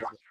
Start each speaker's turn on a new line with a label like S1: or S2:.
S1: Bye.